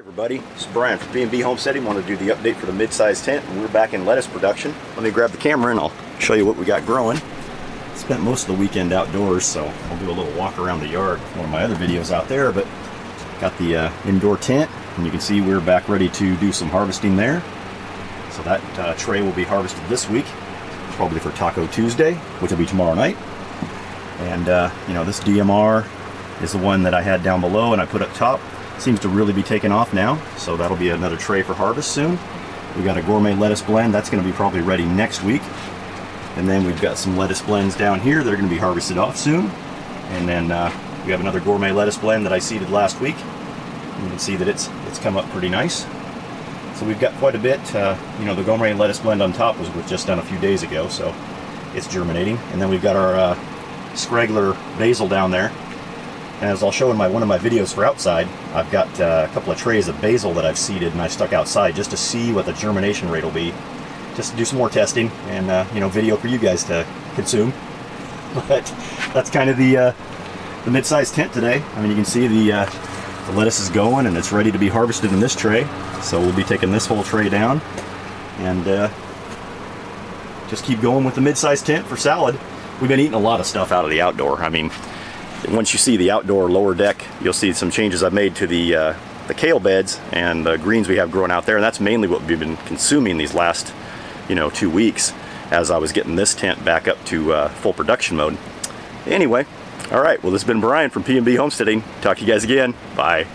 everybody, it's Brian from P&B Homesteading. Want to do the update for the mid-sized tent. And we're back in lettuce production. Let me grab the camera and I'll show you what we got growing. Spent most of the weekend outdoors, so I'll do a little walk around the yard. One of my other videos out there, but got the uh, indoor tent, and you can see we're back ready to do some harvesting there. So that uh, tray will be harvested this week, probably for Taco Tuesday, which will be tomorrow night. And uh, you know, this DMR is the one that I had down below and I put up top seems to really be taking off now so that'll be another tray for harvest soon. We got a gourmet lettuce blend that's going to be probably ready next week. And then we've got some lettuce blends down here that are going to be harvested off soon. And then uh, we have another gourmet lettuce blend that I seeded last week. You can see that it's it's come up pretty nice. So we've got quite a bit uh, you know the gourmet lettuce blend on top was just done a few days ago so it's germinating. And then we've got our uh, scraggler basil down there as I'll show in my one of my videos for outside, I've got uh, a couple of trays of basil that I've seeded and I stuck outside just to see what the germination rate will be. Just to do some more testing and uh, you know video for you guys to consume. But that's kind of the uh, the mid-sized tent today. I mean you can see the, uh, the lettuce is going and it's ready to be harvested in this tray. So we'll be taking this whole tray down and uh, just keep going with the mid-sized tent for salad. We've been eating a lot of stuff out of the outdoor. I mean, once you see the outdoor lower deck, you'll see some changes I've made to the, uh, the kale beds and the greens we have growing out there. And that's mainly what we've been consuming these last, you know, two weeks as I was getting this tent back up to uh, full production mode. Anyway, all right, well, this has been Brian from P&B Homesteading. Talk to you guys again. Bye.